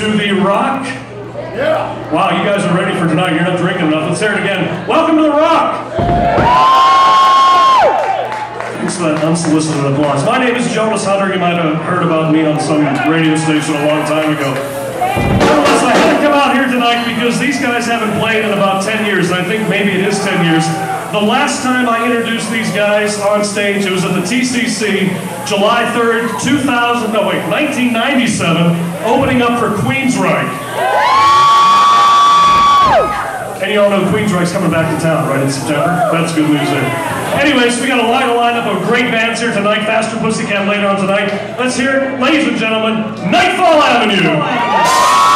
to the Rock. Yeah. Wow, you guys are ready for tonight. You're not drinking enough. Let's hear it again. Welcome to the Rock. Thanks for that unsolicited applause. My name is Jonas Hunter. You might have heard about me on some radio station a long time ago. Nevertheless, I had to come out here tonight because these guys haven't played in about 10 years, and I think maybe it is 10 years. The last time I introduced these guys on stage, it was at the TCC, July 3rd, 2000, no wait, 1997, opening up for Queensryche. And you all know Queensryche's coming back to town, right, in September? That's good news there. Anyways, we got a line, a lineup of great bands here tonight. Faster Pussycat later on tonight. Let's hear it, ladies and gentlemen, Nightfall Avenue.